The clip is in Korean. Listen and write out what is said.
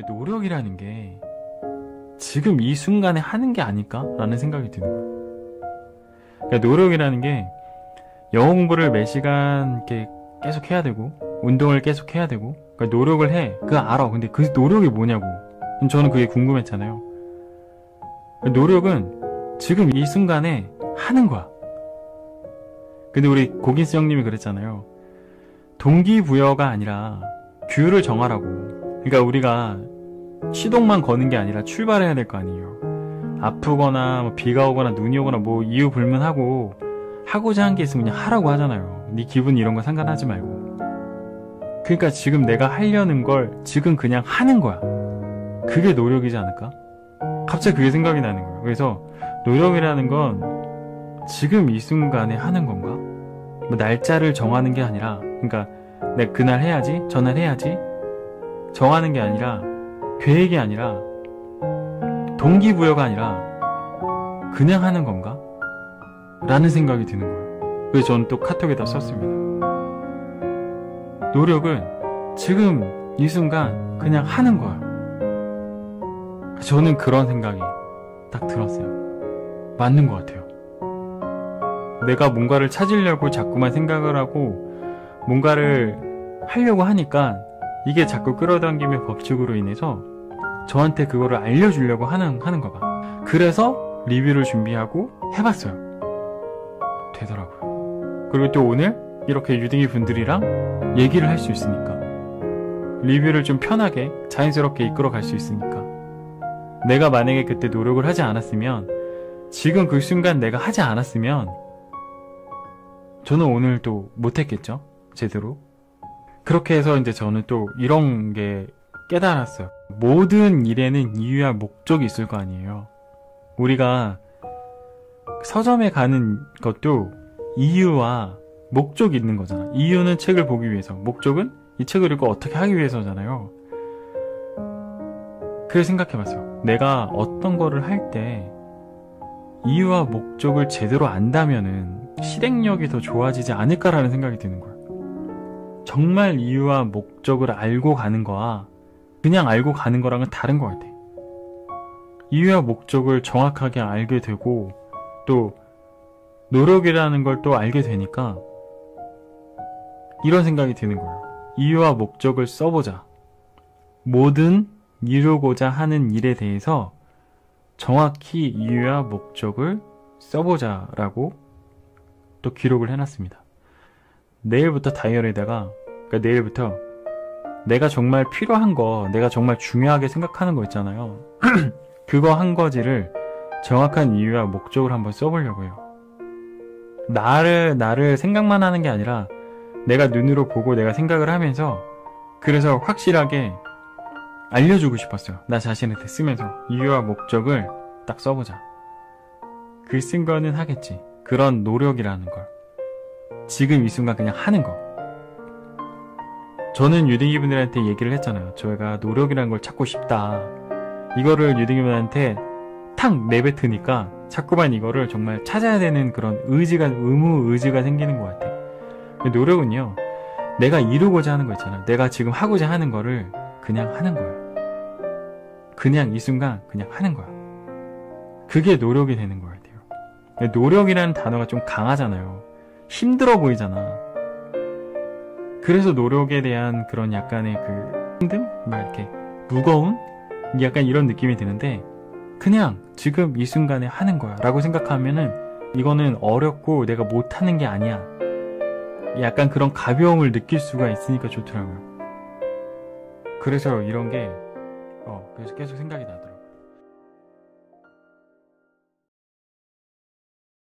노력이라는 게 지금 이 순간에 하는 게 아닐까라는 생각이 드는 거예요. 그러니까 노력이라는 게 영어 공부를 매 시간 이렇게 계속 해야 되고 운동을 계속 해야 되고 그러니까 노력을 해. 그거 알아. 근데 그 노력이 뭐냐고. 저는 그게 궁금했잖아요. 노력은 지금 이 순간에 하는 거야. 근데 우리 고긴스 형님이 그랬잖아요. 동기부여가 아니라 규율을 정하라고. 그러니까 우리가 시동만 거는 게 아니라 출발해야 될 거 아니에요. 아프거나 뭐 비가 오거나 눈이 오거나 뭐 이유 불문하고 하고자 한 게 있으면 그냥 하라고 하잖아요. 네 기분 이런 거 상관하지 말고. 그러니까 지금 내가 하려는 걸 지금 그냥 하는 거야. 그게 노력이지 않을까? 갑자기 그게 생각이 나는 거예요. 그래서 노력이라는 건 지금 이 순간에 하는 건가? 뭐 날짜를 정하는 게 아니라, 그러니까 내가 그날 해야지, 저날 해야지, 정하는 게 아니라, 계획이 아니라, 동기부여가 아니라, 그냥 하는 건가? 라는 생각이 드는 거예요. 그래서 저는 또 카톡에다 썼습니다. 노력은 지금 이 순간 그냥 하는 거야. 저는 그런 생각이 딱 들었어요. 맞는 것 같아요. 내가 뭔가를 찾으려고 자꾸만 생각을 하고 뭔가를 하려고 하니까 이게 자꾸 끌어당김의 법칙으로 인해서 저한테 그거를 알려주려고 하는, 하는 거가. 그래서 리뷰를 준비하고 해봤어요. 되더라고요. 그리고 또 오늘 이렇게 유딩이 분들이랑 얘기를 할 수 있으니까. 리뷰를 좀 편하게, 자연스럽게 이끌어 갈 수 있으니까. 내가 만약에 그때 노력을 하지 않았으면, 지금 그 순간 내가 하지 않았으면, 저는 오늘 또 못했겠죠? 제대로. 그렇게 해서 이제 저는 또 이런 게 깨달았어요. 모든 일에는 이유와 목적이 있을 거 아니에요. 우리가 서점에 가는 것도 이유와 목적이 있는 거잖아. 이유는 책을 보기 위해서, 목적은 이 책을 읽고 어떻게 하기 위해서잖아요. 그래 생각해 봤어요. 내가 어떤 거를 할 때 이유와 목적을 제대로 안다면은 실행력이 더 좋아지지 않을까라는 생각이 드는 거예요. 정말 이유와 목적을 알고 가는 거와 그냥 알고 가는 거랑은 다른 것 같아. 이유와 목적을 정확하게 알게 되고 또 노력이라는 걸 또 알게 되니까 이런 생각이 드는 거예요. 이유와 목적을 써보자. 모든 이루고자 하는 일에 대해서 정확히 이유와 목적을 써보자라고 또 기록을 해놨습니다. 내일부터 다이어리에다가, 그러니까 내일부터 내가 정말 필요한 거, 내가 정말 중요하게 생각하는 거 있잖아요. 그거 한 거지를 정확한 이유와 목적을 한번 써보려고 해요. 나를, 나를 생각만 하는 게 아니라 내가 눈으로 보고 내가 생각을 하면서 그래서 확실하게 알려주고 싶었어요. 나 자신한테 쓰면서 이유와 목적을 딱 써보자. 글 쓴 거는 하겠지. 그런 노력이라는 걸. 지금 이 순간 그냥 하는 거. 저는 유딩이 분들한테 얘기를 했잖아요. 저희가 노력이라는 걸 찾고 싶다. 이거를 유딩이 분한테 탁 내뱉으니까 자꾸만 이거를 정말 찾아야 되는 그런 의지가, 의무 의지가 생기는 것 같아. 노력은요, 내가 이루고자 하는 거 있잖아. 내가 지금 하고자 하는 거를 그냥 하는 거예요. 그냥 이 순간 그냥 하는 거야. 그게 노력이 되는 것 같아요. 노력이라는 단어가 좀 강하잖아요. 힘들어 보이잖아. 그래서 노력에 대한 그런 약간의 그 힘듦? 막 이렇게 무거움? 약간 이런 느낌이 드는데 그냥 지금 이 순간에 하는 거야 라고 생각하면은 이거는 어렵고 내가 못하는 게 아니야. 약간 그런 가벼움을 느낄 수가 있으니까 좋더라고요. 그래서 이런 게, 어, 그래서 계속 생각이 나더라고요.